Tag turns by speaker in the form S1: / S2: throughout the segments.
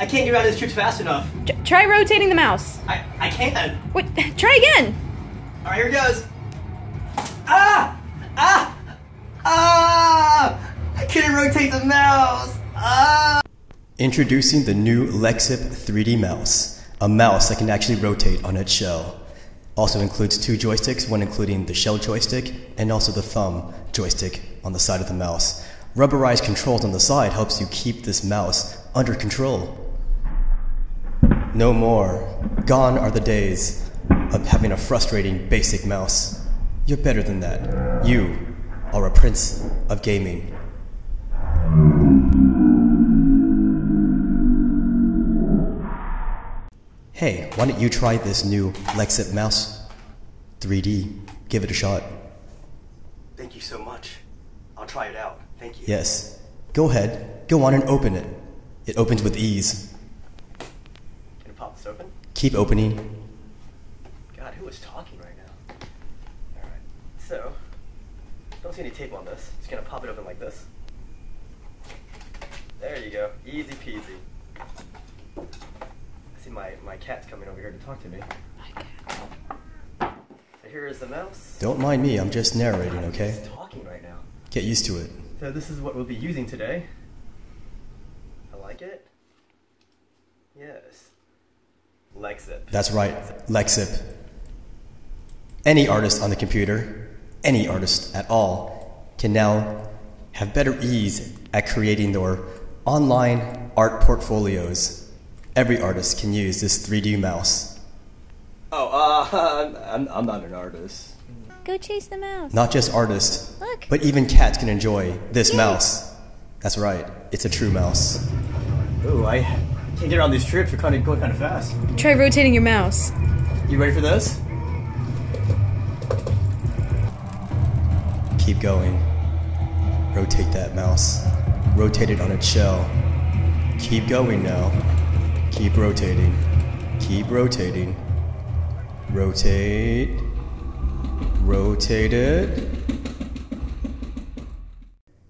S1: I can't get out of this trip fast enough.
S2: T- try rotating the mouse.
S1: I, I can't.
S2: Wait, try again.
S1: All right, here it goes. Ah! Ah! Ah! I couldn't rotate the mouse. Ah!
S3: Introducing the new Lexip 3D mouse, a mouse that can actually rotate on its shell. Also includes two joysticks, one including the shell joystick and also the thumb joystick on the side of the mouse. Rubberized controls on the side helps you keep this mouse under control. No more. Gone are the days of having a frustrating basic mouse. You're better than that. You are a prince of gaming. Hey, why don't you try this new Lexip mouse 3D? Give it a shot.
S1: Thank you so much. I'll try it out. Thank you.
S3: Yes. Go ahead. Go on and open it. It opens with ease.
S1: Can I pop this open?
S3: Keep opening.
S1: God, who is talking right now? Alright. So, don't see any tape on this. Just gonna pop it open like this. There you go. Easy peasy. I see my, my cat's coming over here to talk to me. So here is the mouse.
S3: Don't mind me, I'm just narrating, okay?
S1: He's talking right now.
S3: Get used to it.
S1: So this is what we'll be using today. I like it. Yes. Lexip.
S3: That's right, Lexip. Any artist on the computer, any artist at all, can now have better ease at creating their online art portfolios. Every artist can use this 3D mouse.
S1: Oh, uh, I'm, I'm not an artist.
S2: Go chase the mouse.
S3: Not just artists,
S2: Look.
S3: but even cats can enjoy this
S2: Yay.
S3: mouse. That's right, it's a true mouse.
S1: Ooh, I can't get around these trips. We're kind of going kind of fast.
S2: Try rotating your mouse.
S1: You ready for this?
S3: Keep going. Rotate that mouse. Rotate it on its shell. Keep going now. Keep rotating. Keep rotating. Rotate. Rotate it.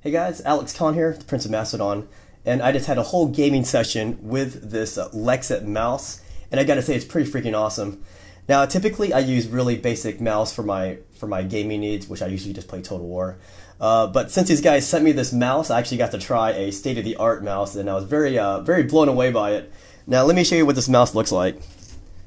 S3: Hey guys, Alex Khan here, the Prince of Macedon, and I just had a whole gaming session with this uh, Lexip mouse, and I gotta say it's pretty freaking awesome. Now, typically I use really basic mouse for my for my gaming needs, which I usually just play Total War. Uh, but since these guys sent me this mouse, I actually got to try a state of the art mouse, and I was very uh, very blown away by it. Now, let me show you what this mouse looks like.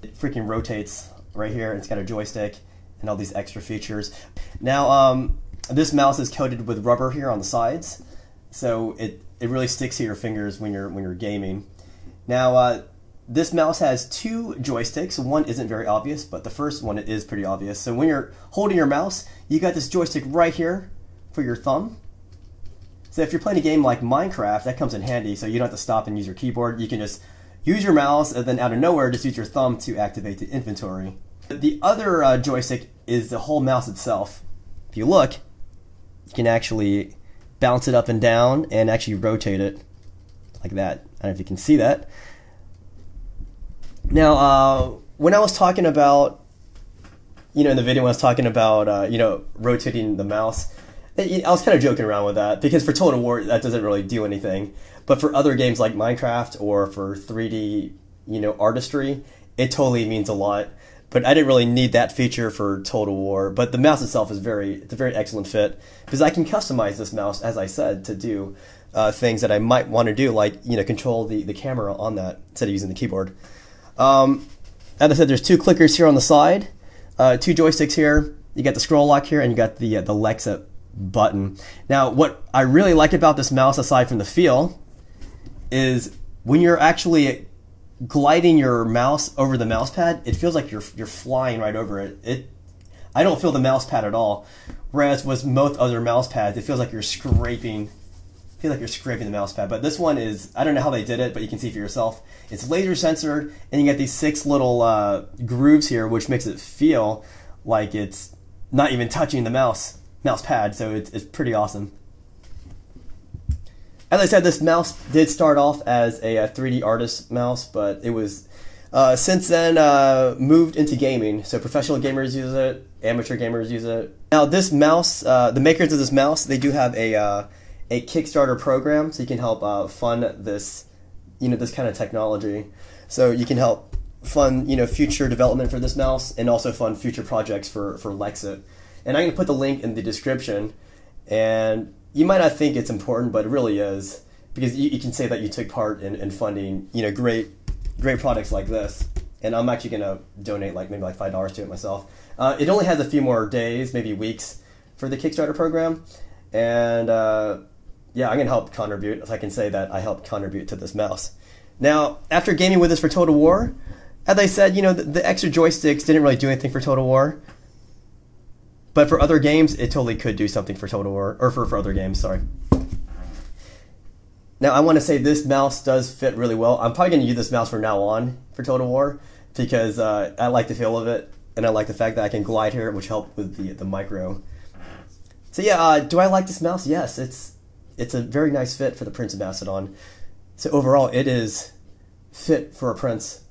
S3: It freaking rotates right here. It's got a joystick and all these extra features. Now, um, this mouse is coated with rubber here on the sides, so it, it really sticks to your fingers when you're when you're gaming. Now, uh, this mouse has two joysticks. One isn't very obvious, but the first one is pretty obvious. So when you're holding your mouse, you got this joystick right here for your thumb. So if you're playing a game like Minecraft, that comes in handy. So you don't have to stop and use your keyboard. You can just use your mouse and then out of nowhere, just use your thumb to activate the inventory. The other uh, joystick is the whole mouse itself. If you look, you can actually bounce it up and down and actually rotate it like that. I don't know if you can see that. Now, uh, when I was talking about, you know, in the video, when I was talking about, uh, you know, rotating the mouse, I was kind of joking around with that because for Total War, that doesn't really do anything. But for other games like Minecraft or for 3D, you know, artistry, it totally means a lot. But I didn't really need that feature for Total War. But the mouse itself is very, it's a very excellent fit because I can customize this mouse, as I said, to do uh, things that I might want to do, like you know, control the the camera on that instead of using the keyboard. Um, as I said, there's two clickers here on the side, uh, two joysticks here. You got the scroll lock here, and you got the uh, the Lexa button. Now, what I really like about this mouse, aside from the feel, is when you're actually gliding your mouse over the mouse pad, it feels like you're you're flying right over it. It I don't feel the mouse pad at all. Whereas with most other mouse pads, it feels like you're scraping feel like you're scraping the mouse pad. But this one is I don't know how they did it, but you can see for yourself. It's laser censored, and you get these six little uh, grooves here, which makes it feel like it's not even touching the mouse mouse pad. So it's it's pretty awesome. As I said, this mouse did start off as a, a 3D artist mouse, but it was uh, since then uh, moved into gaming. So professional gamers use it, amateur gamers use it. Now this mouse, uh, the makers of this mouse, they do have a uh, a Kickstarter program, so you can help uh, fund this you know this kind of technology, so you can help fund you know future development for this mouse and also fund future projects for for Lexip. And I'm to put the link in the description. And you might not think it's important, but it really is because you, you can say that you took part in, in funding you know great great products like this. And I'm actually going to donate like maybe like five dollars to it myself. Uh, it only has a few more days, maybe weeks, for the Kickstarter program, and uh, yeah, I'm gonna help contribute. If I can say that I helped contribute to this mouse. Now, after gaming with us for Total War, as I said, you know the, the extra joysticks didn't really do anything for Total War. But for other games, it totally could do something for Total War, or for, for other games, sorry. Now, I want to say this mouse does fit really well. I'm probably going to use this mouse from now on for Total War because uh, I like the feel of it, and I like the fact that I can glide here, which helped with the, the micro. So yeah, uh, do I like this mouse? Yes, it's it's a very nice fit for the Prince of Macedon. So overall, it is fit for a Prince,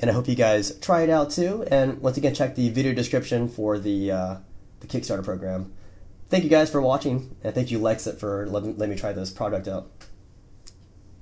S3: and I hope you guys try it out too. And once again, check the video description for the uh, the Kickstarter program. Thank you guys for watching, and thank you Lexip for letting, letting me try this product out.